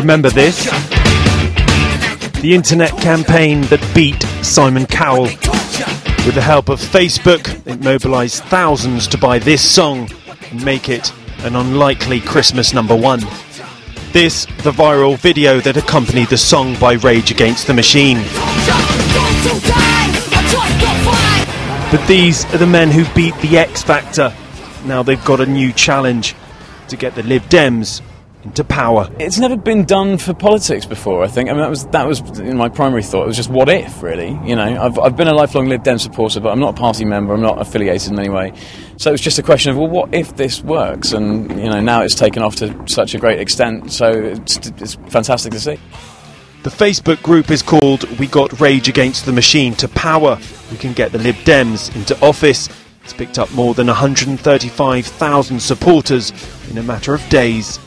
Remember this? The internet campaign that beat Simon Cowell. With the help of Facebook, it mobilised thousands to buy this song and make it an unlikely Christmas number one. This, the viral video that accompanied the song by Rage Against the Machine. But these are the men who beat the X Factor. Now they've got a new challenge to get the Lib Dems into power. It's never been done for politics before. I think. I mean, that was that was my primary thought. It was just what if, really. You know, I've I've been a lifelong Lib Dem supporter, but I'm not a party member. I'm not affiliated in any way. So it's just a question of well, what if this works? And you know, now it's taken off to such a great extent. So it's, it's fantastic to see. The Facebook group is called We Got Rage Against the Machine to Power. We can get the Lib Dems into office. It's picked up more than 135,000 supporters in a matter of days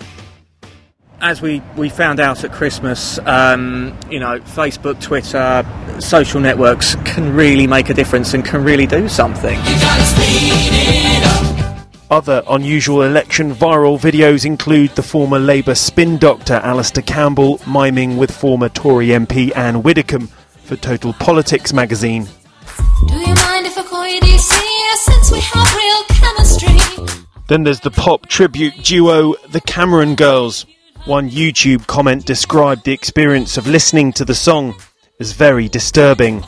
as we, we found out at Christmas, um, you know, Facebook, Twitter, social networks can really make a difference and can really do something. Other unusual election viral videos include the former Labour spin doctor Alastair Campbell miming with former Tory MP Anne Widdecombe for Total Politics magazine. Then there's the pop tribute duo, the Cameron Girls. One YouTube comment described the experience of listening to the song as very disturbing.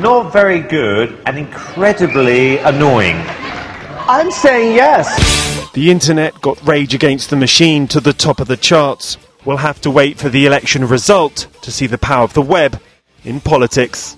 Not very good and incredibly annoying. I'm saying yes. The internet got Rage Against the Machine to the top of the charts. We'll have to wait for the election result to see the power of the web in politics.